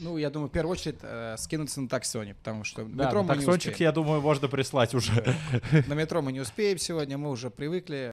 Ну, я думаю, в первую очередь э, скинуться на таксоне, потому что Да, метро на мы таксончик, не успеем. я думаю, можно прислать уже. На метро мы не успеем сегодня, мы уже привыкли.